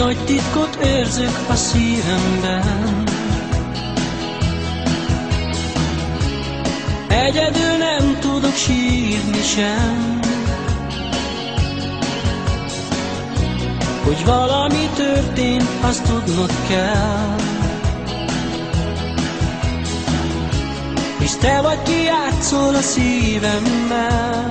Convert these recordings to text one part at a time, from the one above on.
Nagy titkot érzek a szívemben. Egyedül nem tudok sírni sem. Hogy valami történt, azt tudnod kell. És te vagy ki játszol a szívemmel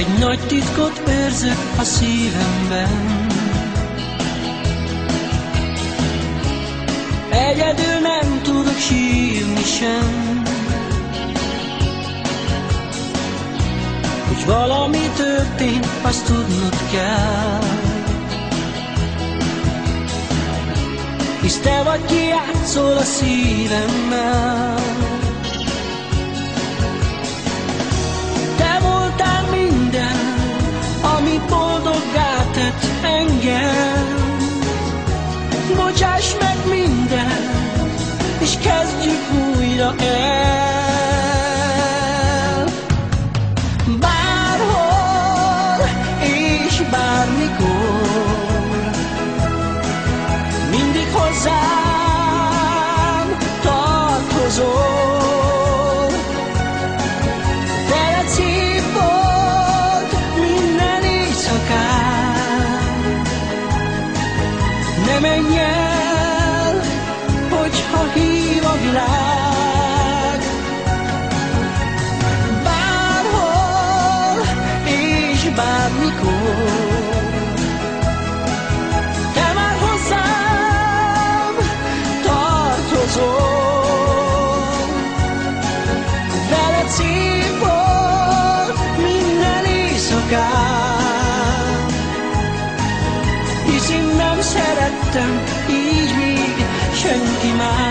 Egy nagy titkot érzek a szívemben, Egyedül nem tudok sírni sem. Hogy valami történt, azt tudnod kell. Hisz te vagy ki játszol a szívemmel szerettem így még senki mást.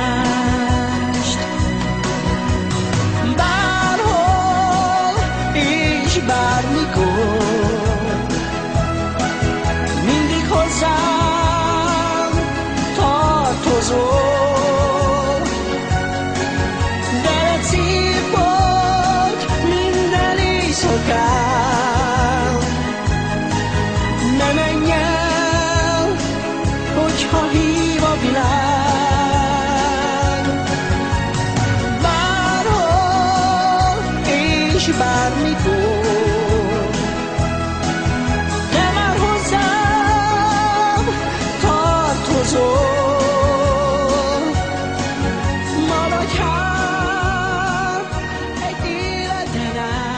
چاهی با بیلن. برها ایش بر می کن قمر تا تو زور. مالا کرد اگیل دنن